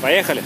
Поехали!